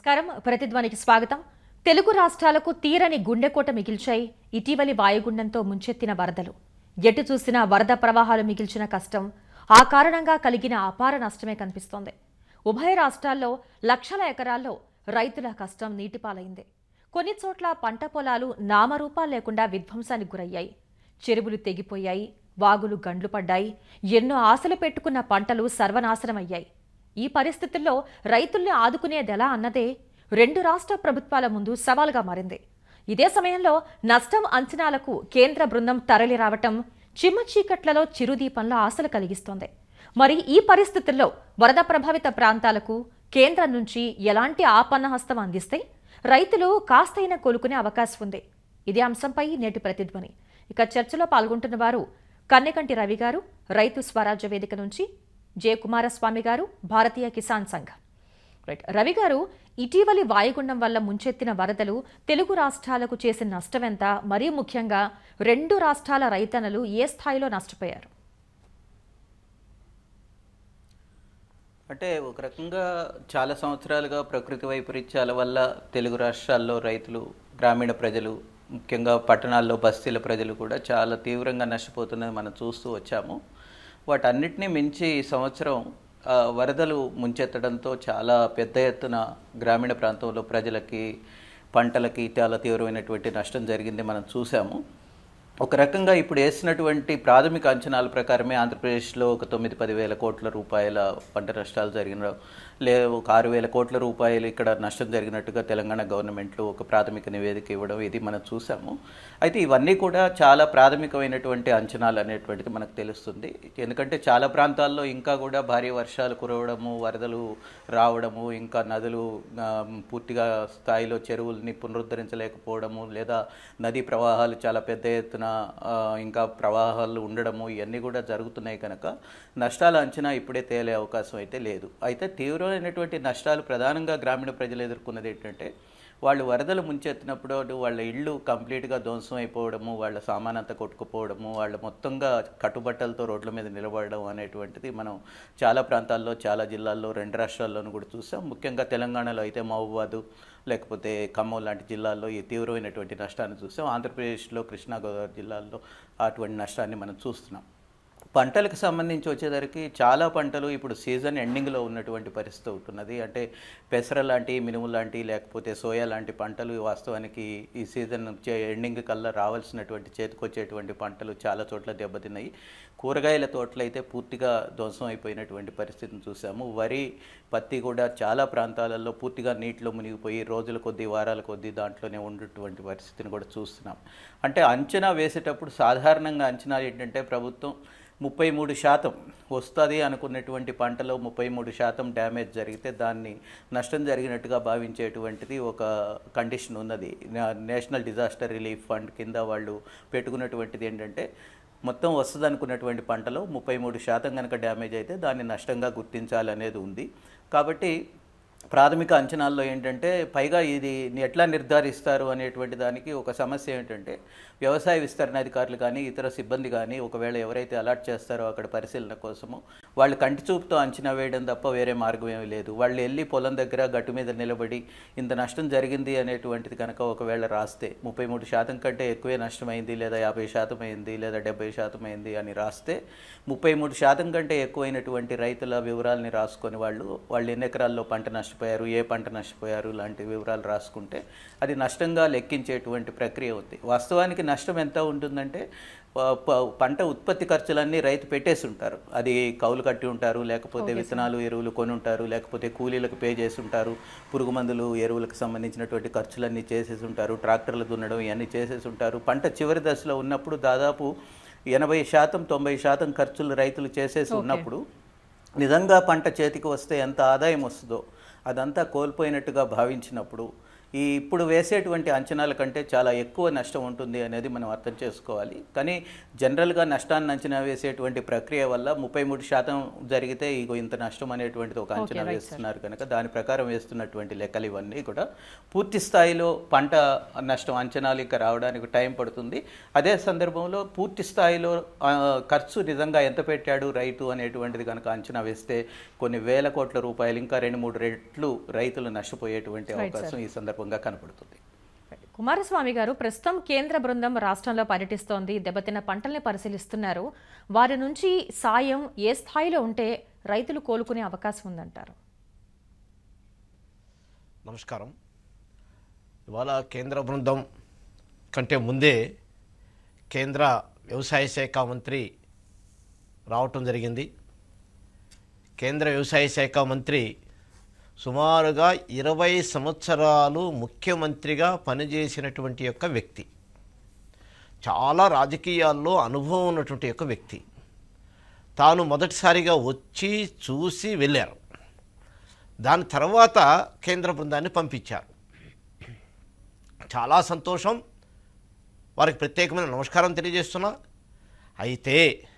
నమస్కారం. ప్రతిధ్వనికి స్వాగతం. తెలుగు రాష్ట్రాలకు తీరని గుండెకోట మిగిల్చాయి. ఇటీవలి వాయుగుండంతో ముంచెత్తిన వరదలు. ఎటు చూసినా వరద ప్రవాహాలు మిగిల్చిన కష్టం. ఆ కారణంగా కలిగిన అపార నష్టమే కనిపిస్తోంది. ఉభయ రాష్ట్రాల్లో లక్షల ఎకరాల్లో రైతుల కష్టం నీటిపాలైంది. కొన్ని చోట్ల పంట పొలాలు నామరూపాలు లేకుండా విధ్వంసానికి గురయ్యాయి. చెరువులు తెగిపోయాయి. వాగులు గండ్లు పడ్డాయి. ఎన్నో ఆశలు పెట్టుకున్న పంటలు సర్వనాశనమయ్యాయి. ఈ పరిస్థితుల్లో రైతుల్ని ఆదుకునేదెలా అన్నదే రెండు రాష్ట్ర ప్రభుత్వాల ముందు సవాల్గా మారింది. ఇదే సమయంలో నష్టం అంచనాలకు కేంద్ర బృందం తరలి రావటం చిమ్మ చీకట్లలో చిరుదీపంలో ఆశలు కలిగిస్తోంది. మరి ఈ పరిస్థితుల్లో వరద ప్రభావిత ప్రాంతాలకు కేంద్రం నుంచి ఎలాంటి ఆపన్నహస్తం అందిస్తే రైతులు కాస్తైనా కోలుకునే అవకాశం ఉంది. ఇదే అంశంపై నేటి ప్రతిధ్వని. ఇక చర్చలో పాల్గొంటున్న వారు కన్నెకంటి రవి గారు రైతు స్వరాజ్య వేదిక నుంచి జె కుమారస్వామి గారు భారతీయ కిసాన్ సంఘ్. రైట్. రవి గారు ఇటీవలి వాయుగుండం వల్ల ముంచెత్తిన వరదలు తెలుగు రాష్ట్రాలకు చేసిన నష్టమెంత మరీ ముఖ్యంగా రెండు రాష్ట్రాల రైతన్నలు ఏ స్థాయిలో నష్టపోయారు? అంటే ఒక రకంగా చాలా సంవత్సరాలుగా ప్రకృతి వైపరీత్యాల వల్ల తెలుగు రాష్ట్రాల్లో రైతులు గ్రామీణ ప్రజలు ముఖ్యంగా పట్టణాల్లో బస్తీల ప్రజలు కూడా చాలా తీవ్రంగా నష్టపోతున్నది మనం చూస్తూ వచ్చాము. వాటన్నిటినీ మించి ఈ సంవత్సరం వరదలు ముంచెత్తడంతో చాలా పెద్ద ఎత్తున గ్రామీణ ప్రాంతంలో ప్రజలకి పంటలకి చాలా తీవ్రమైనటువంటి నష్టం జరిగింది మనం చూసాము ఒక రకంగా ఇప్పుడు వేసినటువంటి ప్రాథమిక అంచనాల ప్రకారమే ఆంధ్రప్రదేశ్లో ఒక తొమ్మిది పది వేల కోట్ల రూపాయల పంట నష్టాలు జరిగిన లే ఒక ఆరు వేల కోట్ల రూపాయలు ఇక్కడ నష్టం జరిగినట్టుగా తెలంగాణ గవర్నమెంట్లో ఒక ప్రాథమిక నివేదిక ఇవ్వడం ఇది మనం చూసాము. అయితే ఇవన్నీ కూడా చాలా ప్రాథమికమైనటువంటి అంచనాలు అనేటువంటిది మనకు తెలుస్తుంది. ఎందుకంటే చాలా ప్రాంతాల్లో ఇంకా కూడా భారీ వర్షాలు కురవడము వరదలు రావడము ఇంకా నదులు పూర్తిగా స్థాయిలో చెరువుల్ని పునరుద్ధరించలేకపోవడము లేదా నదీ ప్రవాహాలు చాలా పెద్ద ఎత్తున ఇంకా ప్రవాహాలు ఉండడము ఇవన్నీ కూడా జరుగుతున్నాయి కనుక నష్టాల అంచనా ఇప్పుడే తేలే అవకాశం అయితే లేదు. అయితే తీవ్రమైనటువంటి నష్టాలు ప్రధానంగా గ్రామీణ ప్రజలు ఎదుర్కొన్నది ఏంటంటే వాళ్ళు వరదలు ముంచెత్తినప్పుడు వాళ్ళ ఇళ్ళు కంప్లీట్గా ధ్వంసం అయిపోవడము వాళ్ళ సామానంతా కొట్టుకుపోవడము వాళ్ళ మొత్తంగా కట్టుబట్టలతో రోడ్ల మీద నిలబడడం అనేటువంటిది మనం చాలా ప్రాంతాల్లో చాలా జిల్లాల్లో రెండు రాష్ట్రాల్లోనూ కూడా చూసాం. ముఖ్యంగా తెలంగాణలో అయితే మహబూబాదు లేకపోతే ఖమ్మం లాంటి జిల్లాల్లో ఈ తీవ్రమైనటువంటి నష్టాన్ని చూసాం. ఆంధ్రప్రదేశ్లో కృష్ణా గోదావరి జిల్లాల్లో అటువంటి నష్టాన్ని మనం చూస్తున్నాం. పంటలకు సంబంధించి వచ్చేసరికి చాలా పంటలు ఇప్పుడు సీజన్ ఎండింగ్లో ఉన్నటువంటి పరిస్థితి ఉంటున్నది అంటే పెసర లాంటి మినుము లాంటి లేకపోతే సోయా లాంటి పంటలు వాస్తవానికి ఈ సీజన్ చే- ఎండింగ్ కల్లా రావాల్సినటువంటి చేతికొచ్చేటువంటి పంటలు చాలా చోట్ల దెబ్బతిన్నాయి. కూరగాయల తోటలు అయితే పూర్తిగా ధ్వంసం అయిపోయినటువంటి పరిస్థితిని చూసాము. వరి పత్తి కూడా చాలా ప్రాంతాలలో పూర్తిగా నీటిలో మునిగిపోయి రోజుల కొద్దీ వారాల కొద్దీ దాంట్లోనే ఉండేటువంటి పరిస్థితిని కూడా చూస్తున్నాం. అంటే అంచనా వేసేటప్పుడు సాధారణంగా అంచనా ఏంటంటే ప్రభుత్వం ముప్పై మూడు శాతం వస్తుంది అనుకున్నటువంటి పంటలో ముప్పై మూడు శాతం డ్యామేజ్ జరిగితే దాన్ని నష్టం జరిగినట్టుగా భావించేటువంటిది ఒక కండిషన్ ఉన్నది. నేషనల్ డిజాస్టర్ రిలీఫ్ ఫండ్ కింద వాళ్ళు పెట్టుకున్నటువంటిది ఏంటంటే మొత్తం వస్తుంది అనుకున్నటువంటి పంటలో ముప్పై మూడు శాతం కనుక డ్యామేజ్ అయితే దాన్ని నష్టంగా గుర్తించాలనేది ఉంది. కాబట్టి ప్రాథమిక అంచనాల్లో ఏంటంటే పైగా ఇది ఎట్లా నిర్ధారిస్తారు అనేటువంటి దానికి ఒక సమస్య ఏంటంటే వ్యవసాయ విస్తరణ అధికారులు కానీ ఇతర సిబ్బంది కానీ ఒకవేళ ఎవరైతే అలర్ట్ చేస్తారో అక్కడ పరిశీలన కోసము వాళ్ళు కంటి చూపుతో అంచనా వేయడం తప్ప వేరే మార్గం ఏమీ లేదు. వాళ్ళు వెళ్ళి పొలం దగ్గర గట్టు మీద నిలబడి ఇంత నష్టం జరిగింది అనేటువంటిది కనుక ఒకవేళ రాస్తే ముప్పై మూడు శాతం కంటే ఎక్కువే నష్టమైంది లేదా యాభై శాతం అయింది లేదా డెబ్బై శాతం అయింది అని రాస్తే ముప్పై మూడు శాతం కంటే ఎక్కువైనటువంటి రైతుల వివరాలని రాసుకొని వాళ్ళు వాళ్ళు ఎన్ని ఎకరాల్లో పంట నష్టపోయారు ఏ పంట నష్టపోయారు లాంటి వివరాలు రాసుకుంటే అది నష్టంగా లెక్కించేటువంటి ప్రక్రియ ఉంది వాస్తవానికి నష్టం ఎంత ఉంటుందంటే పంట ఉత్పత్తి ఖర్చులన్నీ రైతు పెట్టేసి ఉంటారు అది కౌలు కట్టి ఉంటారు లేకపోతే విత్తనాలు ఎరువులు కొని ఉంటారు లేకపోతే కూలీలకు పే చేసి ఉంటారు పురుగు మందులు ఎరువులకు సంబంధించినటువంటి ఖర్చులన్నీ చేసేసి ఉంటారు ట్రాక్టర్లు దున్నడం ఇవన్నీ చేసేసి ఉంటారు పంట చివరి దశలో ఉన్నప్పుడు దాదాపు ఎనభై శాతం తొంభై శాతం ఖర్చులు రైతులు చేసేసి ఉన్నప్పుడు నిజంగా పంట చేతికి వస్తే ఎంత ఆదాయం వస్తుందో అదంతా కోల్పోయినట్టుగా భావించినప్పుడు ఈ ఇప్పుడు వేసేటువంటి అంచనాల కంటే చాలా ఎక్కువ నష్టం ఉంటుంది అనేది మనం అర్థం చేసుకోవాలి. కానీ జనరల్గా నష్టాన్ని అంచనా వేసేటువంటి ప్రక్రియ వల్ల ముప్పై మూడు శాతం జరిగితే ఇగో ఇంత నష్టం అనేటువంటిది ఒక అంచనా వేస్తున్నారు కనుక. దాని ప్రకారం వేస్తున్నటువంటి లెక్కలు ఇవన్నీ కూడా పూర్తి స్థాయిలో పంట నష్టం అంచనాలు ఇంకా రావడానికి టైం పడుతుంది. అదే సందర్భంలో పూర్తి స్థాయిలో ఖర్చు నిజంగా ఎంత పెట్టాడు రైతు అనేటువంటిది కనుక అంచనా వేస్తే కొన్ని వేల కోట్ల రూపాయలు ఇంకా రెండు మూడు రెట్లు రైతులు నష్టపోయేటువంటి అవకాశం ఈ సందర్భంగా కనపడుతుంది. కుమారస్వామి గారు ప్రస్తుతం కేంద్ర బృందం రాష్ట్రంలో పర్యటిస్తోంది. దెబ్బతిన్న పంటల్ని పరిశీలిస్తున్నారు. వారి నుంచి సాయం ఏ స్థాయిలో ఉంటే రైతులు కోలుకునే అవకాశం ఉందంటారు. నమస్కారం. ఇవాళ కేంద్ర బృందం కంటే ముందే కేంద్ర వ్యవసాయ శాఖ మంత్రి రావటం జరిగింది. కేంద్ర వ్యవసాయ శాఖ మంత్రి సుమారుగా ఇరవై సంవత్సరాలు ముఖ్యమంత్రిగా పనిచేసినటువంటి యొక్క వ్యక్తి. చాలా రాజకీయాల్లో అనుభవం ఉన్నటువంటి యొక్క వ్యక్తి. తాను మొదటిసారిగా వచ్చి చూసి వెళ్ళారు. దాని తర్వాత కేంద్ర బృందాన్ని పంపించారు. చాలా సంతోషం. వారికి ప్రత్యేకమైన నమస్కారం తెలియజేస్తున్నా. అయితే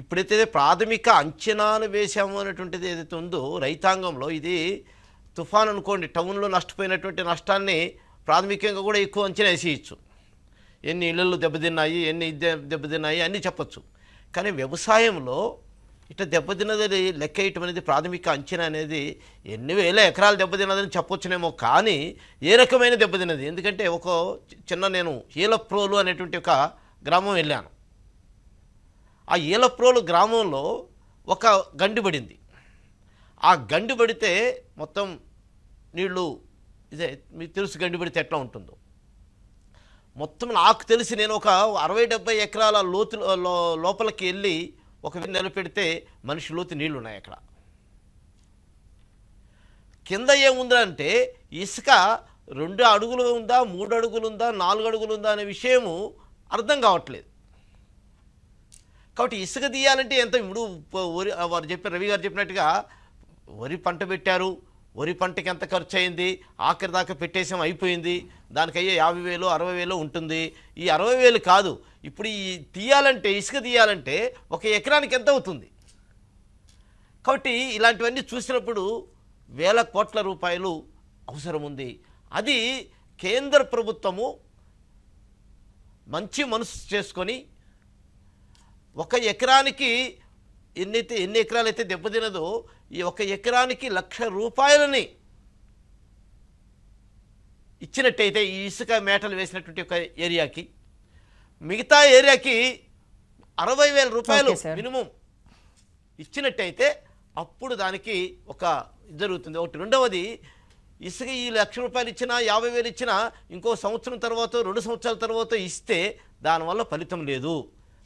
ఇప్పుడైతే ప్రాథమిక అంచనాలు వేశాము అనేటువంటిది ఏదైతే ఉందో రైతాంగంలో ఇది తుఫాన్ అనుకోండి టౌన్లో నష్టపోయినటువంటి నష్టాన్ని ప్రాథమికంగా కూడా ఎక్కువ అంచనా వేసేయచ్చు. ఎన్ని ఇళ్ళు దెబ్బతిన్నాయి ఎన్ని దెబ్బతిన్నాయి అన్నీ చెప్పచ్చు. కానీ వ్యవసాయంలో ఇట్లా దెబ్బతిన్నది లెక్క వేయటం అనేది ప్రాథమిక అంచనా అనేది ఎన్ని వేల ఎకరాలు దెబ్బతిన్నదని చెప్పొచ్చునేమో కానీ ఏ రకమైన దెబ్బతిన్నది? ఎందుకంటే ఒక చిన్న నేను ఈలప్రోలు అనేటువంటి ఒక గ్రామం వెళ్ళాను. ఆ ఏలప్రోలు గ్రామంలో ఒక గండి పడింది. ఆ గండి పడితే మొత్తం నీళ్ళు ఇదే మీకు తెలుసు గండి పడితే ఎట్లా ఉంటుందో. మొత్తం నాకు తెలిసి నేను ఒక అరవై డెబ్బై ఎకరాల లోతు లోపలికి వెళ్ళి ఒక నిలబెడితే మనిషి లోతు నీళ్ళు ఉన్నాయి అక్కడ. కింద ఏముందంటే ఇసుక రెండు అడుగులు ఉందా మూడు అడుగులు ఉందా నాలుగు అడుగులు ఉందా అనే విషయము అర్థం కావట్లేదు. కాబట్టి ఇసుక తీయాలంటే ఎంత? ఇప్పుడు వరి వారు చెప్పారు రవి గారు చెప్పినట్టుగా వరి పంట పెట్టారు. వరి పంటకి ఎంత ఖర్చు అయింది ఆఖరి దాకా పెట్టేసాం అయిపోయింది. దానికి అయ్యే యాభై వేలు అరవై వేలు ఉంటుంది. ఈ అరవై వేలు కాదు. ఇప్పుడు ఈ తీయాలంటే ఇసుక తీయాలంటే ఒక ఎకరానికి ఎంత అవుతుంది? కాబట్టి ఇలాంటివన్నీ చూసినప్పుడు వేల కోట్ల రూపాయలు అవసరం ఉంది. అది కేంద్ర ప్రభుత్వము మంచి మనసు చేసుకొని ఒక ఎకరానికి ఎన్నైతే ఎన్ని ఎకరాలు అయితే దెబ్బతినదో. ఈ ఒక ఎకరానికి లక్ష రూపాయలని ఇచ్చినట్టయితే ఈ ఇసుక మేటలు వేసినటువంటి ఒక ఏరియాకి మిగతా ఏరియాకి అరవై వేల రూపాయలు. మినిమం ఇచ్చినట్టయితే అప్పుడు దానికి ఒక ఇది జరుగుతుంది. ఒకటి రెండవది ఇసుక ఈ లక్ష రూపాయలు ఇచ్చినా యాభై వేలు ఇచ్చినా ఇంకో సంవత్సరం తర్వాత రెండు సంవత్సరాల తర్వాత ఇస్తే దానివల్ల ఫలితం లేదు.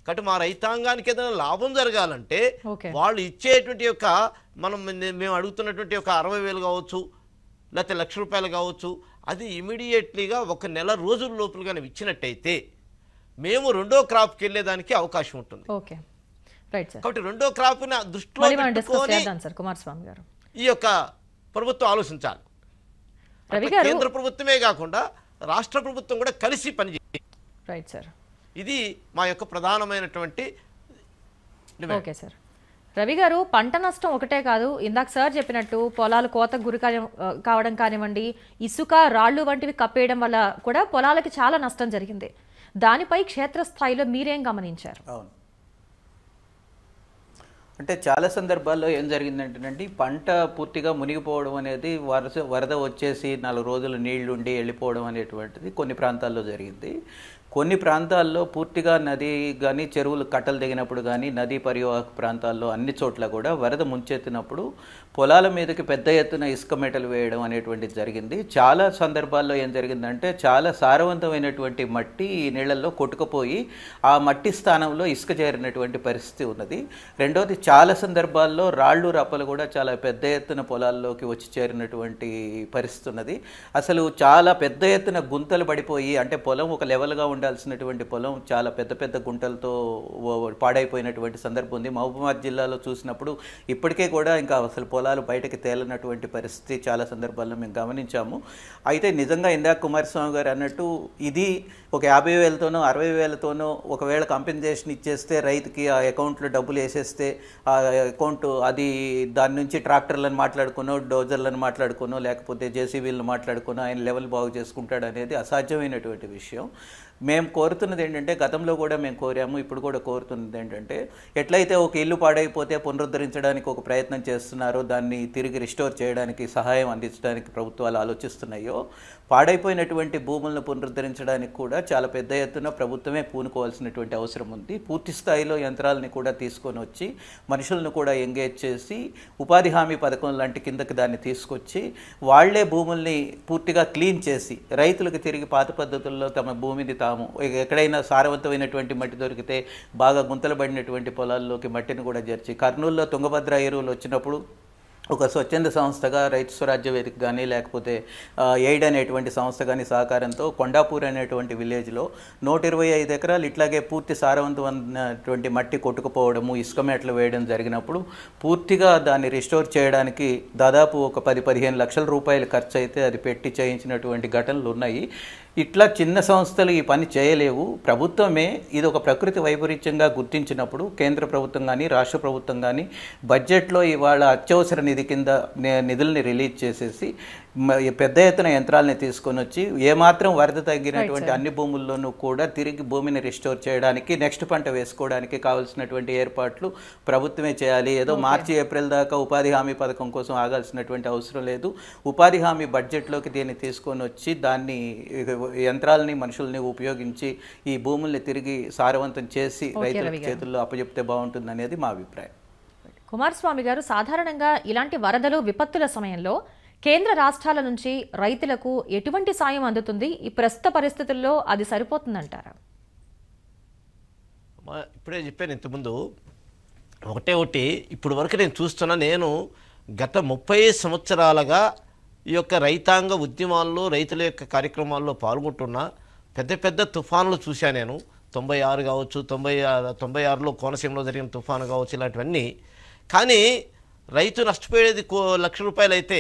కాబట్టి మా రైతాంగానికి ఏదైనా లాభం జరగాలంటే. వాళ్ళు ఇచ్చేటువంటి యొక్క మనం మేము అడుగుతున్నటువంటి ఒక అరవై వేలు కావచ్చు లేకపోతే లక్ష రూపాయలు కావచ్చు అది ఇమీడియట్లీగా ఒక నెల రోజుల లోపల కానీ ఇచ్చినట్టయితే మేము రెండో క్రాప్కి వెళ్ళేదానికి అవకాశం ఉంటుంది. ఓకే. Right sir. కాబట్టి రెండో క్రాప్ని దృష్టిలో కుమారస్వామి గారు. ఈ యొక్క ప్రభుత్వం ఆలోచించాలి. కేంద్ర ప్రభుత్వమే కాకుండా రాష్ట్ర ప్రభుత్వం కూడా కలిసి పనిచేయాలి. Right sir. ఇది మా యొక్క ప్రధానమైనటువంటి. Okay sir. రవి గారు పంట నష్టం ఒకటే కాదు ఇందాక సార్ చెప్పినట్టు పొలాలు కోతకు గురి కావడం కానివ్వండి ఇసుక రాళ్ళు వంటివి కప్పేయడం వల్ల కూడా పొలాలకి చాలా నష్టం జరిగింది. దానిపై క్షేత్రస్థాయిలో మీరేం గమనించారు? అవును. అంటే చాలా సందర్భాల్లో ఏం జరిగిందంటేనండి పంట పూర్తిగా మునిగిపోవడం అనేది వరద వరద వచ్చేసి నాలుగు రోజులు నీళ్ళుండి వెళ్ళిపోవడం అనేటువంటిది కొన్ని ప్రాంతాల్లో జరిగింది. కొన్ని ప్రాంతాల్లో పూర్తిగా నది కానీ చెరువులు కట్టలు దిగినప్పుడు కానీ నదీ పరివాహక ప్రాంతాల్లో అన్ని చోట్ల కూడా వరద ముంచెత్తినప్పుడు పొలాల మీదకి పెద్ద ఎత్తున ఇసుక మెటలు వేయడం అనేటువంటిది జరిగింది. చాలా సందర్భాల్లో ఏం జరిగిందంటే చాలా సారవంతమైనటువంటి మట్టి ఈ నీళ్ళల్లో కొట్టుకుపోయి ఆ మట్టి స్థానంలో ఇసుక చేరినటువంటి పరిస్థితి ఉన్నది. రెండవది చాలా సందర్భాల్లో రాళ్ళు రప్పలు కూడా చాలా పెద్ద ఎత్తున పొలాల్లోకి వచ్చి చేరినటువంటి పరిస్థితి ఉన్నది. అసలు చాలా పెద్ద ఎత్తున గుంతలు పడిపోయి అంటే పొలం ఒక లెవెల్గా ఉండే ఉండాల్సినటువంటి పొలం చాలా పెద్ద పెద్ద గుంటలతో పాడైపోయినటువంటి సందర్భం ఉంది. మహబూబాబాద్ జిల్లాలో చూసినప్పుడు ఇప్పటికే కూడా ఇంకా అసలు పొలాలు బయటకి తేలనటువంటి పరిస్థితి చాలా సందర్భాల్లో మేము గమనించాము. అయితే నిజంగా ఇందాక కుమారస్వామి గారు అన్నట్టు ఇది ఒక యాభై వేలతోనో అరవై వేలతోనో ఒకవేళ కంపెన్సేషన్ ఇచ్చేస్తే రైతుకి ఆ అకౌంట్లో డబ్బులు వేసేస్తే ఆ అకౌంట్ అది దాని నుంచి ట్రాక్టర్లను మాట్లాడుకునో డోజర్లను మాట్లాడుకునో లేకపోతే జేసీబీలను మాట్లాడుకునో ఆయన లెవెల్ బాగు చేసుకుంటాడు అనేది అసాధ్యమైనటువంటి విషయం. మేము కోరుతున్నది ఏంటంటే గతంలో కూడా మేము కోరాము ఇప్పుడు కూడా కోరుతున్నది ఏంటంటే ఎట్లయితే ఒక ఇల్లు పాడైపోతే పునరుద్ధరించడానికి ఒక ప్రయత్నం చేస్తున్నారో దాన్ని తిరిగి రిస్టోర్ చేయడానికి సహాయం అందించడానికి ప్రభుత్వాలు ఆలోచిస్తున్నాయో పాడైపోయినటువంటి భూములను పునరుద్ధరించడానికి కూడా చాలా పెద్ద ఎత్తున ప్రభుత్వమే పూనుకోవాల్సినటువంటి అవసరం ఉంది. పూర్తి స్థాయిలో యంత్రాలని కూడా తీసుకొని వచ్చి మనుషులను కూడా ఎంగేజ్ చేసి ఉపాధి హామీ పథకం లాంటి కిందకి దాన్ని తీసుకొచ్చి వాళ్ళే భూముల్ని పూర్తిగా క్లీన్ చేసి రైతులకు తిరిగి పాత పద్ధతుల్లో తమ భూమిని తాము ఎక్కడైనా సారవంతమైనటువంటి మట్టి దొరికితే బాగా గుంతలు పడినటువంటి పొలాల్లోకి మట్టిని కూడా చేర్చి కర్నూలులో తుంగభద్ర ఎరువులు వచ్చినప్పుడు ఒక స్వచ్ఛంద సంస్థగా రైతు స్వరాజ్య వేదిక కానీ లేకపోతే ఎయిడ్ అనేటువంటి సంస్థ కానీ సహకారంతో కొండాపూర్ అనేటువంటి విలేజ్లో నూట ఇరవై ఐదు ఎకరాలు ఇట్లాగే పూర్తి సారవంతమైనటువంటి మట్టి కొట్టుకుపోవడము ఇసుక మేటలు వేయడం జరిగినప్పుడు పూర్తిగా దాన్ని రిస్టోర్ చేయడానికి దాదాపు ఒక పది పదిహేను లక్షల రూపాయలు ఖర్చు అయితే అది పెట్టి చేయించినటువంటి ఘటనలు ఉన్నాయి ఇట్లా చిన్న సంస్థలు ఈ పని చేయలేవు. ప్రభుత్వమే ఇది ఒక ప్రకృతి వైపరీత్యంగా గుర్తించినప్పుడు కేంద్ర ప్రభుత్వం కానీ రాష్ట్ర ప్రభుత్వం కానీ బడ్జెట్లో ఇవాళ అత్యవసర నిధి కింద నిధుల్ని రిలీజ్ చేసేసి పెద్ద ఎత్తున యంత్రాలని తీసుకొని వచ్చి ఏమాత్రం వరద తగ్గినటువంటి అన్ని భూముల్లోనూ కూడా తిరిగి భూమిని రిస్టోర్ చేయడానికి నెక్స్ట్ పంట వేసుకోవడానికి కావాల్సినటువంటి ఏర్పాట్లు ప్రభుత్వమే చేయాలి. ఏదో మార్చి ఏప్రిల్ దాకా ఉపాధి హామీ పథకం కోసం ఆగాల్సినటువంటి అవసరం లేదు. ఉపాధి హామీ బడ్జెట్లోకి దీన్ని తీసుకొని వచ్చి దాన్ని యంత్రాలని మనుషుల్ని ఉపయోగించి ఈ భూముల్ని తిరిగి సారవంతం చేసి రైతుల. చేతుల్లో అప్పచెప్తే బాగుంటుంది అనేది మా అభిప్రాయం. కుమారస్వామి గారు సాధారణంగా ఇలాంటి వరదలు విపత్తుల సమయంలో కేంద్ర రాష్ట్రాల నుంచి రైతులకు ఎటువంటి సాయం అందుతుంది? ఈ ప్రస్తుత పరిస్థితుల్లో అది సరిపోతుందంటారా? ఇప్పుడే చెప్పాను ఇంతకుముందు. ఒకటే ఒకటి ఇప్పుడు వరకు నేను చూస్తున్నా నేను గత ముప్పై సంవత్సరాలుగా ఈ యొక్క రైతాంగ ఉద్యమాల్లో రైతుల యొక్క కార్యక్రమాల్లో పాల్గొంటున్నా పెద్ద పెద్ద తుఫానులు చూశాను నేను. తొంభై ఆరు కావచ్చు తొంభై తొంభై ఆరులో కోనసీమలో జరిగిన తుఫాను కావచ్చు ఇలాంటివన్నీ. కానీ రైతు నష్టపోయేది కో లక్ష రూపాయలు అయితే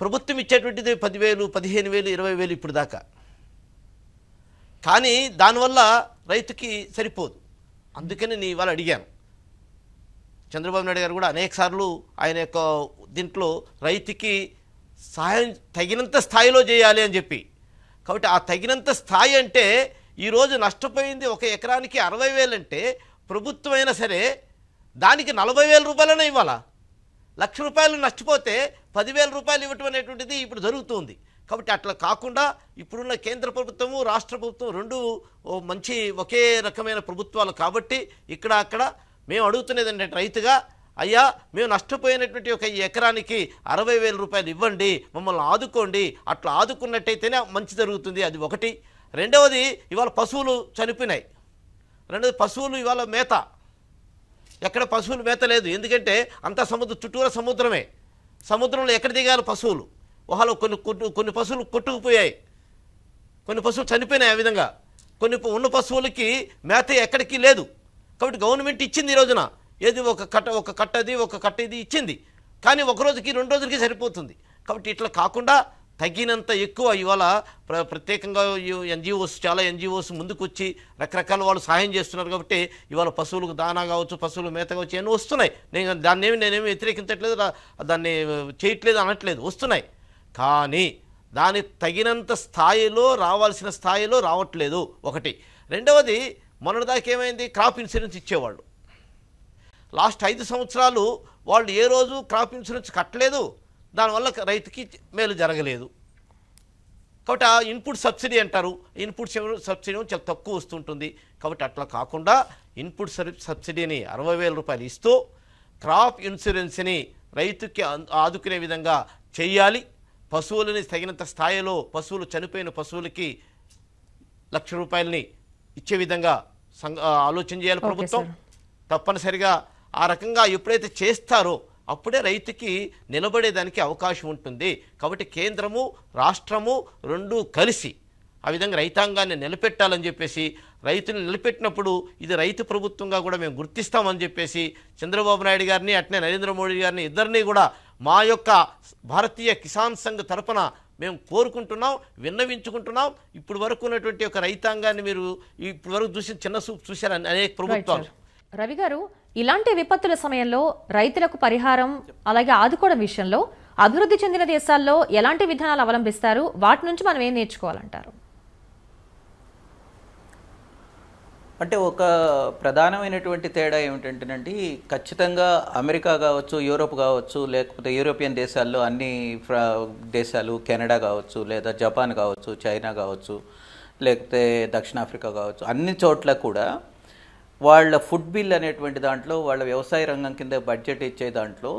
ప్రభుత్వం ఇచ్చేటువంటిది పదివేలు పదిహేను వేలు ఇరవై వేలు ఇప్పుడు దాకా. కానీ దానివల్ల రైతుకి సరిపోదు. అందుకని నేను ఇవాళ అడిగాను. చంద్రబాబు నాయుడు గారు కూడా అనేక సార్లు ఆయన యొక్క దీంట్లో రైతుకి సహాయం తగినంత స్థాయిలో చేయాలి అని చెప్పి. కాబట్టి ఆ తగినంత స్థాయి అంటే ఈరోజు నష్టపోయింది ఒక ఎకరానికి అరవై వేలంటే ప్రభుత్వం అయినా సరే దానికి నలభై వేల రూపాయలనే ఇవ్వాలా? లక్ష రూపాయలు నష్టపోతే పదివేల రూపాయలు ఇవ్వటం అనేటువంటిది ఇప్పుడు జరుగుతుంది. కాబట్టి అట్లా కాకుండా ఇప్పుడున్న కేంద్ర ప్రభుత్వము రాష్ట్ర ప్రభుత్వం రెండు ఓ మంచి ఒకే రకమైన ప్రభుత్వాలు కాబట్టి ఇక్కడ అక్కడ మేము అడుగుతున్నది ఏంటంటే రైతుగా అయ్యా మేము నష్టపోయినటువంటి ఒక ఎకరానికి అరవై వేల రూపాయలు ఇవ్వండి మమ్మల్ని ఆదుకోండి అట్లా ఆదుకున్నట్టయితేనే మంచి జరుగుతుంది అది ఒకటి. రెండవది ఇవాళ పశువులు చనిపోయినాయి. రెండవది పశువులు ఇవాళ మేత. ఎక్కడ పశువులు మేత లేదు. ఎందుకంటే అంతా సముద్ర చుట్టూరా సముద్రమే. సముద్రంలో ఎక్కడ దిగాలి పశువులు? ఒకళ్ళు కొన్ని కొన్ని పశువులు కొట్టుకుపోయాయి. కొన్ని పశువులు చనిపోయినాయి ఆ విధంగా. కొన్ని ఉన్న పశువులకి మేత ఎక్కడికి లేదు. కాబట్టి గవర్నమెంట్ ఇచ్చింది ఈ రోజున. ఏది ఒక కట్ట ఒక కట్టది ఒక కట్ట ఇది ఇచ్చింది. కానీ ఒక రోజుకి రెండు రోజులకి సరిపోతుంది. కాబట్టి ఇట్లా కాకుండా తగినంత ఎక్కువ ఇవాళ ప్ర ప్రత్యేకంగా ఎన్జిఓస్ చాలా ఎన్జిఓస్ ముందుకు వచ్చి రకరకాల వాళ్ళు సహాయం చేస్తున్నారు కాబట్టి ఇవాళ పశువులకు దానా కావచ్చు పశువులు మేత కావచ్చు అన్నీ వస్తున్నాయి. నేను దాన్ని ఏమి నేనేమి వ్యతిరేకించట్లేదు దాన్ని చేయట్లేదు అనట్లేదు వస్తున్నాయి. కానీ దాని తగినంత స్థాయిలో రావాల్సిన స్థాయిలో రావట్లేదు. ఒకటి. రెండవది మొన్నటిదాకా ఏమైంది? క్రాప్ ఇన్సూరెన్స్ ఇచ్చేవాళ్ళు. లాస్ట్ ఐదు సంవత్సరాలు వాళ్ళు ఏ రోజు క్రాప్ ఇన్సూరెన్స్ కట్టలేదు. దానివల్ల రైతుకి మేలు జరగలేదు. కాబట్టి ఆ ఇన్పుట్ సబ్సిడీ అంటారు. ఇన్పుట్ సబ్సిడీ చాలా తక్కువ వస్తుంటుంది. కాబట్టి అట్లా కాకుండా ఇన్పుట్ సబ్సిడీని అరవై వేల రూపాయలు ఇస్తూ క్రాప్ ఇన్సూరెన్స్ని రైతుకి ఆదుకునే విధంగా చేయాలి. పశువులని తగినంత స్థాయిలో పశువులు చనిపోయిన పశువులకి లక్ష రూపాయలని ఇచ్చే విధంగా ఆలోచన చేయాలి ప్రభుత్వం. సార్. తప్పనిసరిగా ఆ రకంగా ఎప్పుడైతే చేస్తారో అప్పుడే రైతుకి నిలబడేదానికి అవకాశం ఉంటుంది. కాబట్టి కేంద్రము రాష్ట్రము రెండు కలిసి ఆ విధంగా రైతాంగాన్ని నిలబెట్టాలని చెప్పేసి రైతుని నిలబెట్టినప్పుడు ఇది రైతు ప్రభుత్వంగా కూడా మేము గుర్తిస్తామని చెప్పేసి చంద్రబాబు నాయుడు గారిని అట్నే నరేంద్ర మోడీ గారిని ఇద్దరిని కూడా మా యొక్క భారతీయ కిసాన్ సంఘ్ తరపున మేము కోరుకుంటున్నాం విన్నవించుకుంటున్నాం. ఇప్పుడు వరకు ఉన్నటువంటి ఒక రైతాంగాన్ని మీరు ఇప్పుడు వరకు చూసిన చిన్న చూపు చూశారు? అనేక ప్రభుత్వాలు. రవి గారు ఇలాంటి విపత్తుల సమయంలో రైతులకు పరిహారం అలాగే ఆదుకోవడం విషయంలో అభివృద్ధి చెందిన దేశాల్లో ఎలాంటి విధానాలు అవలంబిస్తారు? వాటి నుంచి మనం ఏం నేర్చుకోవాలంటారు? అంటే ఒక ప్రధానమైనటువంటి తేడా ఏమిటంటేనండి ఖచ్చితంగా అమెరికా కావచ్చు యూరోప్ కావచ్చు లేకపోతే యూరోపియన్ దేశాల్లో అన్ని ఫ్రా దేశాలు కెనడా కావచ్చు లేదా జపాన్ కావచ్చు చైనా కావచ్చు లేకపోతే దక్షిణాఫ్రికా కావచ్చు అన్ని చోట్ల కూడా వాళ్ళ ఫుడ్ బిల్ అనేటువంటి దాంట్లో వాళ్ళ వ్యవసాయ రంగం కింద బడ్జెట్ ఇచ్చే దాంట్లో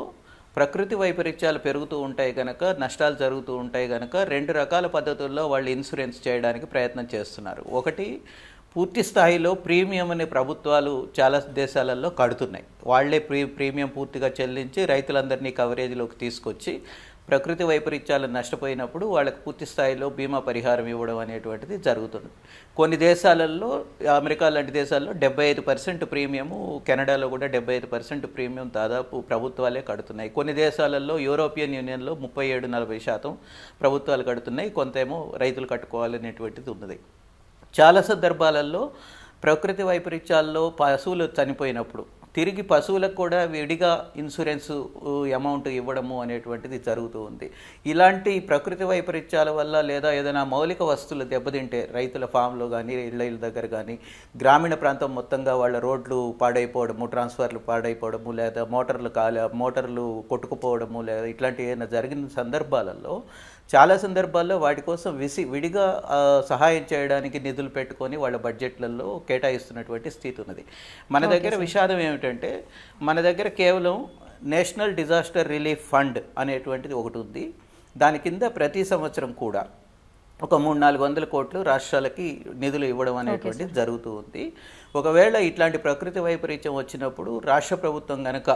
ప్రకృతి వైపరీత్యాలు పెరుగుతూ ఉంటాయి కనుక నష్టాలు జరుగుతూ ఉంటాయి కనుక రెండు రకాల పద్ధతుల్లో వాళ్ళు ఇన్సూరెన్స్ చేయడానికి ప్రయత్నం చేస్తున్నారు. ఒకటి పూర్తి స్థాయిలో ప్రీమియం అనే ప్రభుత్వాలు చాలా దేశాలలో కడుతున్నాయి. వాళ్ళే ప్రీ ప్రీమియం పూర్తిగా చెల్లించి రైతులందరినీ కవరేజీలోకి తీసుకొచ్చి ప్రకృతి వైపరీత్యాలు నష్టపోయినప్పుడు వాళ్ళకి పూర్తి స్థాయిలో బీమా పరిహారం ఇవ్వడం అనేటువంటిది జరుగుతుంది. కొన్ని దేశాలలో అమెరికా లాంటి దేశాల్లో డెబ్బై ఐదు పర్సెంట్ ప్రీమియము కెనడాలో కూడా డెబ్బై ఐదు పర్సెంట్ ప్రీమియం దాదాపు ప్రభుత్వాలే కడుతున్నాయి. కొన్ని దేశాలలో యూరోపియన్ యూనియన్లో ముప్పై ఏడు నలభై శాతం ప్రభుత్వాలు కడుతున్నాయి. కొంతేమో రైతులు కట్టుకోవాలనేటువంటిది ఉన్నది. చాలా సందర్భాలలో ప్రకృతి వైపరీత్యాల్లో పశువులు చనిపోయినప్పుడు తిరిగి పశువులకు కూడా విడిగా ఇన్సూరెన్స్ అమౌంట్ ఇవ్వడము అనేటువంటిది జరుగుతూ ఉంది. ఇలాంటి ప్రకృతి వైపరీత్యాల వల్ల లేదా ఏదైనా మౌలిక వస్తువులు దెబ్బతింటే రైతుల ఫామ్లో కానీ ఇళ్ళ దగ్గర కానీ గ్రామీణ ప్రాంతం మొత్తంగా వాళ్ళ రోడ్లు పాడైపోవడము ట్రాన్స్ఫర్లు పాడైపోవడము లేదా మోటార్లు కాలే మోటార్లు కొట్టుకుపోవడము లేదా ఇట్లాంటి ఏదైనా జరిగిన సందర్భాలలో చాలా సందర్భాల్లో వాటి కోసం విసి విడిగా సహాయం చేయడానికి నిధులు పెట్టుకొని వాళ్ళ బడ్జెట్లలో కేటాయిస్తున్నటువంటి స్థితి ఉన్నది. మన దగ్గర విషాదం ఏమిటంటే మన దగ్గర కేవలం నేషనల్ డిజాస్టర్ రిలీఫ్ ఫండ్ అనేటువంటిది ఒకటి ఉంది. దాని కింద ప్రతి సంవత్సరం కూడా ఒక మూడు నాలుగు వందల కోట్లు రాష్ట్రాలకి నిధులు ఇవ్వడం అనేటువంటిది జరుగుతూ ఉంది. ఒకవేళ ఇట్లాంటి ప్రకృతి వైపరీత్యం వచ్చినప్పుడు రాష్ట్ర ప్రభుత్వం గనక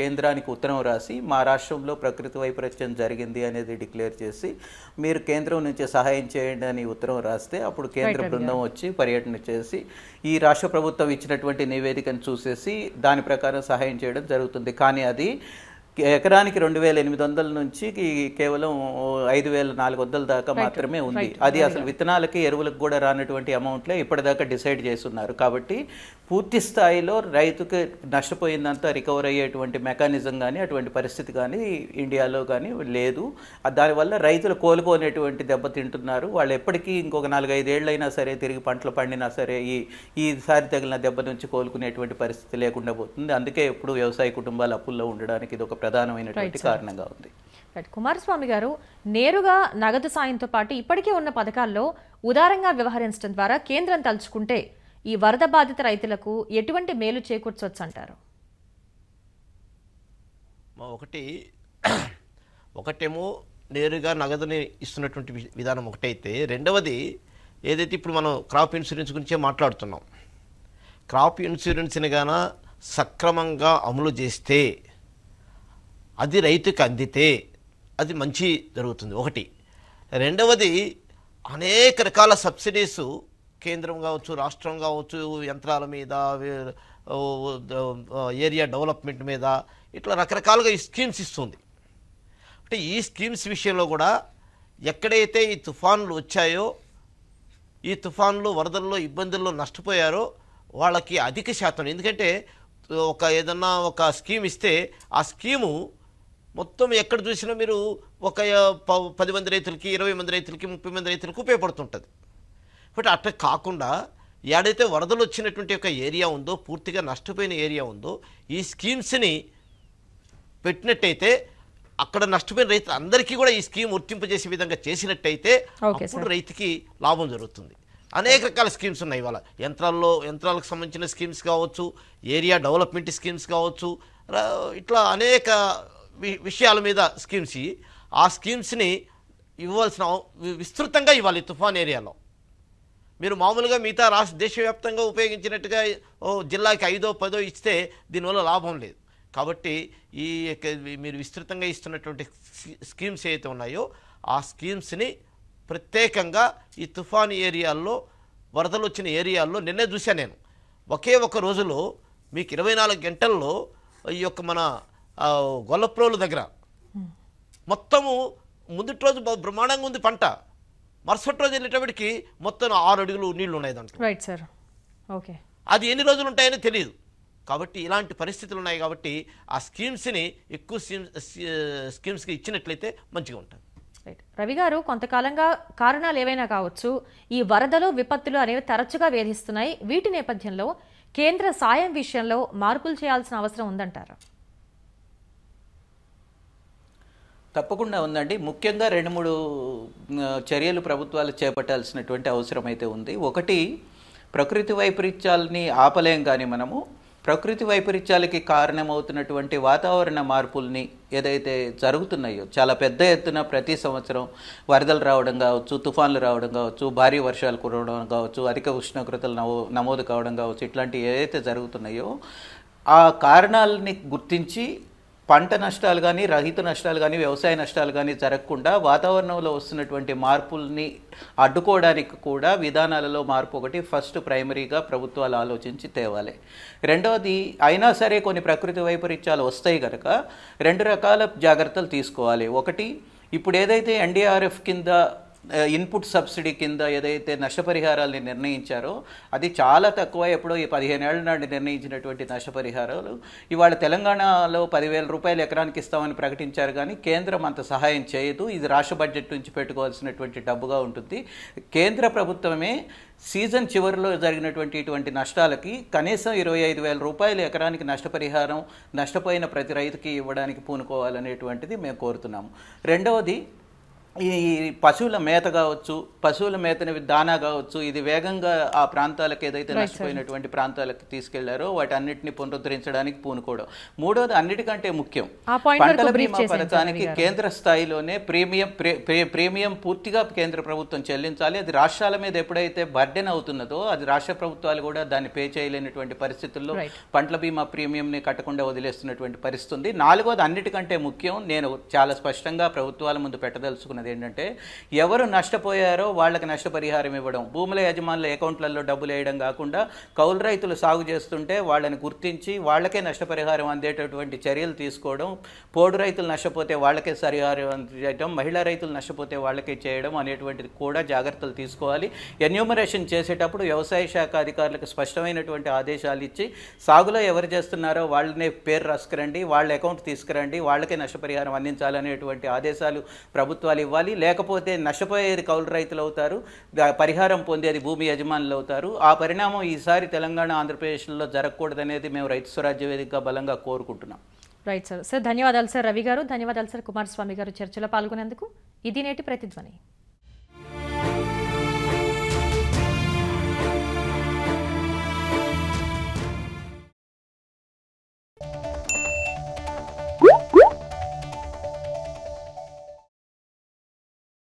కేంద్రానికి ఉత్తరం రాసి మా రాష్ట్రంలో ప్రకృతి వైపరీత్యం జరిగింది అనేది డిక్లేర్ చేసి మీరు కేంద్రం నుంచి సహాయం చేయండి అని ఉత్తరం రాస్తే అప్పుడు కేంద్ర బృందం వచ్చి పర్యటన చేసి ఈ రాష్ట్ర ప్రభుత్వం ఇచ్చినటువంటి నివేదికను చూసేసి దాని ప్రకారం సహాయం చేయడం జరుగుతుంది. కానీ అది ఎకరానికి రెండు వేల ఎనిమిది వందల నుంచి కేవలం ఐదు వేల నాలుగు వందల దాకా మాత్రమే ఉంది. అది అసలు విత్తనాలకి ఎరువులకు కూడా రానటువంటి అమౌంట్లే ఇప్పటిదాకా డిసైడ్ చేస్తున్నారు. కాబట్టి పూర్తి స్థాయిలో రైతుకి నష్టపోయిందంతా రికవర్ అయ్యేటువంటి మెకానిజం కానీ అటువంటి పరిస్థితి కానీ ఇండియాలో కానీ లేదు. దానివల్ల రైతులు కోలుకోనేటువంటి దెబ్బతింటున్నారు వాళ్ళు ఎప్పటికీ ఇంకొక నాలుగైదేళ్ళైనా సరే తిరిగి పంటలు పండినా సరే ఈ ఈసారి తగిలిన దెబ్బ నుంచి కోలుకునేటువంటి పరిస్థితి లేకుండా పోతుంది. అందుకే ఎప్పుడు వ్యవసాయ కుటుంబాలు అప్పుల్లో ఉండడానికి ఇది ఒక ప్రధానమైనటువంటి కారణంగా ఉంది. కుమారస్వామి గారు నేరుగా నగదు సాయంతో పాటు ఇప్పటికే ఉన్న పథకాల్లో ఉదారంగా వ్యవహరించడం ద్వారా కేంద్రం తలుచుకుంటే ఈ వరద బాధిత రైతులకు ఎటువంటి మేలు చేకూర్చవచ్చు అంటారు? మా ఒకటి ఒకటేమో నేరుగా నగదుని ఇస్తున్నటువంటి వి- విధానం ఒకటైతే రెండవది ఏదైతే ఇప్పుడు మనం క్రాప్ ఇన్సూరెన్స్ గురించే మాట్లాడుతున్నాం. క్రాప్ ఇన్సూరెన్స్ని గాన సక్రమంగా అమలు చేస్తే అది రైతుకి అందితే అది మంచి జరుగుతుంది. ఒకటి. రెండవది అనేక రకాల సబ్సిడీస్ కేంద్రం కావచ్చు రాష్ట్రం కావచ్చు యంత్రాల మీద ఏరియా డెవలప్మెంట్ మీద ఇట్లా రకరకాలుగా ఈ స్కీమ్స్ ఇస్తుంది. అంటే ఈ స్కీమ్స్ విషయంలో కూడా ఎక్కడైతే ఈ తుఫాన్లు వచ్చాయో ఈ తుఫాన్లు వరదల్లో ఇబ్బందుల్లో నష్టపోయారో వాళ్ళకి అధిక శాతం. ఎందుకంటే ఒక ఏదన్నా ఒక స్కీమ్ ఇస్తే ఆ స్కీము మొత్తం ఎక్కడ చూసినా మీరు ఒక ప- పది మంది రైతులకి ఇరవై మంది రైతులకి ముప్పై మంది రైతులకు ఉపయోగపడుతుంటుంది. బట్ అట్లా కాకుండా ఏడైతే వరదలు వచ్చినటువంటి ఒక ఏరియా ఉందో పూర్తిగా నష్టపోయిన ఏరియా ఉందో ఈ స్కీమ్స్ని పెట్టినట్టయితే అక్కడ నష్టపోయిన రైతులు అందరికీ కూడా ఈ స్కీమ్ వర్తింపజేసే విధంగా చేసినట్టయితే అప్పుడు రైతుకి లాభం జరుగుతుంది. అనేక రకాల స్కీమ్స్ ఉన్నాయి ఇవాళ. యంత్రాల్లో యంత్రాలకు సంబంధించిన స్కీమ్స్ కావచ్చు ఏరియా డెవలప్మెంట్ స్కీమ్స్ కావచ్చు ఇట్లా అనేక విషయాల మీద స్కీమ్స్ ఆ స్కీమ్స్ని ఇవ్వాల్సిన వి- విస్తృతంగా ఇవ్వాలి తుఫాన్ ఏరియాలో. మీరు మామూలుగా మిగతా రాష్ట్ర దేశవ్యాప్తంగా ఉపయోగించినట్టుగా ఓ జిల్లాకి ఐదో పదో ఇస్తే దీనివల్ల లాభం లేదు. కాబట్టి ఈ యొక్క మీరు విస్తృతంగా ఇస్తున్నటువంటి స్కీమ్స్ ఏవైతే ఉన్నాయో ఆ స్కీమ్స్ని ప్రత్యేకంగా ఈ తుఫాను ఏరియాల్లో వరదలు వచ్చిన ఏరియాల్లో నిన్నే చూశాను నేను. ఒకే ఒక రోజులో మీకు ఇరవై నాలుగు గంటల్లో ఈ యొక్క మన గొల్లప్రోలు దగ్గర. మొత్తము ముందుటి రోజు బ్రహ్మాండంగా ఉంది పంట. మరుసటి రోజు వెళ్ళేటప్పటికి మొత్తం ఆరు అడుగులు నీళ్ళు ఉన్నాయి దాంట్లో. రైట్ సార్ ఓకే అది ఎన్ని రోజులు ఉంటాయని తెలియదు కాబట్టి ఇలాంటి పరిస్థితులు ఉన్నాయి కాబట్టి ఆ స్కీమ్స్ని ఎక్కువ స్కీమ్స్ స్కీమ్స్కి ఇచ్చినట్లయితే మంచిగా ఉంటుంది. రైట్ రవి గారు కొంతకాలంగా కారణాలు ఏవైనా కావచ్చు ఈ వరదలు విపత్తులు అనేవి తరచుగా వేధిస్తున్నాయి. వీటి నేపథ్యంలో కేంద్ర సాయం విషయంలో మార్పులు చేయాల్సిన అవసరం ఉందంటారా. తప్పకుండా ఉందండి. ముఖ్యంగా రెండు మూడు చర్యలు ప్రభుత్వాలు చేపట్టాల్సినటువంటి అవసరం అయితే ఉంది. ఒకటి ప్రకృతి వైపరీత్యాలని ఆపలేం కానీ మనము. ప్రకృతి వైపరీత్యాలకి కారణమవుతున్నటువంటి వాతావరణ మార్పుల్ని ఏదైతే జరుగుతున్నాయో చాలా పెద్ద ఎత్తున ప్రతి సంవత్సరం వరదలు రావడం కావచ్చు తుఫాన్లు రావడం కావచ్చు భారీ వర్షాలు కురవడం కావచ్చు అధిక ఉష్ణోగ్రతలు నమో నమోదు కావడం కావచ్చు ఇట్లాంటివి ఏదైతే జరుగుతున్నాయో ఆ కారణాలని గుర్తించి పంట నష్టాలు కానీ రహిత నష్టాలు కానీ వ్యవసాయ నష్టాలు కానీ జరగకుండా వాతావరణంలో వస్తున్నటువంటి మార్పుల్ని అడ్డుకోవడానికి కూడా విధానాలలో మార్పు ఒకటి ఫస్ట్ ప్రైమరీగా ప్రభుత్వాలు ఆలోచించి తేవాలి. రెండవది అయినా సరే కొన్ని ప్రకృతి వైపరీత్యాలు వస్తాయి కనుక రెండు రకాల జాగ్రత్తలు తీసుకోవాలి. ఒకటి ఇప్పుడు ఏదైతే ఎన్డీఆర్ఎఫ్ కింద ఇన్పుట్ సబ్సిడీ కింద ఏదైతే నష్టపరిహారాల్ని నిర్ణయించారో అది చాలా తక్కువ ఎప్పుడో ఈ పదిహేను ఏళ్ళ నాటి నిర్ణయించినటువంటి నష్టపరిహారాలు. ఇవాళ తెలంగాణలో పదివేల రూపాయలు ఎకరానికి ఇస్తామని ప్రకటించారు కానీ కేంద్రం అంత సహాయం చేయదు. ఇది రాష్ట్ర బడ్జెట్ నుంచి పెట్టుకోవాల్సినటువంటి డబ్బుగా ఉంటుంది. కేంద్ర ప్రభుత్వమే సీజన్ చివరిలో జరిగినటువంటి ఇటువంటి నష్టాలకి కనీసం ఇరవై ఐదు వేల రూపాయలు ఎకరానికి నష్టపరిహారం నష్టపోయిన ప్రతి రైతుకి ఇవ్వడానికి పూనుకోవాలనేటువంటిది మేము కోరుతున్నాము. రెండవది ఈ పశువుల మేత కావచ్చు పశువుల మేతని దానా కావచ్చు ఇది వేగంగా ఆ ప్రాంతాలకు ఏదైతే నష్టపోయినటువంటి ప్రాంతాలకు తీసుకెళ్ళారో వాటి అన్నిటిని పునరుద్ధరించడానికి పూనుకోవడం. మూడోది అన్నిటికంటే ముఖ్యం. పంటల బీమా పథకానికి కేంద్ర స్థాయిలోనే ప్రీమియం ప్రే- ప్రే- ప్రీమియం పూర్తిగా కేంద్ర ప్రభుత్వం చెల్లించాలి. అది రాష్ట్రాల మీద ఎప్పుడైతే బర్డెన్ అవుతున్నదో అది రాష్ట్ర ప్రభుత్వాలు కూడా దాన్ని పే చేయలేనటువంటి పరిస్థితుల్లో. పంటల బీమా ప్రీమియంని కట్టకుండా వదిలేస్తున్నటువంటి పరిస్థితి ఉంది నాలుగోది అన్నిటికంటే ముఖ్యం నేను చాలా స్పష్టంగా ప్రభుత్వాల ముందు పెట్టదలుచుకున్నది ఏంటంటే ఎవరు నష్టపోయారో వాళ్ళకి నష్టపరిహారం ఇవ్వడం. భూముల యజమానుల అకౌంట్లలో డబ్బులు వేయడం కాకుండా కౌలు రైతులు సాగు చేస్తుంటే వాళ్ళని గుర్తించి వాళ్ళకే నష్టపరిహారం అందేటటువంటి చర్యలు తీసుకోవడం పోడు రైతులు నష్టపోతే వాళ్ళకే సరిహారం చేయడం మహిళా రైతులు నష్టపోతే వాళ్ళకే చేయడం అనేటువంటిది కూడా జాగ్రత్తలు తీసుకోవాలి. ఎన్యూమరేషన్ చేసేటప్పుడు వ్యవసాయ శాఖ అధికారులకు స్పష్టమైనటువంటి ఆదేశాలు ఇచ్చి సాగులో ఎవరు చేస్తున్నారో వాళ్ళనే పేరు రాసుకురండి వాళ్ళ అకౌంట్ తీసుకురండి వాళ్ళకే నష్టపరిహారం అందించాలనేటువంటి ఆదేశాలు ప్రభుత్వాలు ఇవ్వాలి. లేకపోతే నష్టపోయేది కౌలు రైతులు అవుతారు పరిహారం పొందేది భూమి యజమానులు అవుతారు. ఆ పరిణామం ఈసారి తెలంగాణ ఆంధ్రప్రదేశ్లో జరగకూడదనేది మేము రైతు స్వరాజ్య వేదికగా బలంగా కోరుకుంటున్నాం. Right sir. సార్ ధన్యవాదాలు సార్ రవి గారు. ధన్యవాదాలు సార్ కుమారస్వామి గారు చర్చలో పాల్గొనేందుకు. ఇది నేటి ప్రతిధ్వని.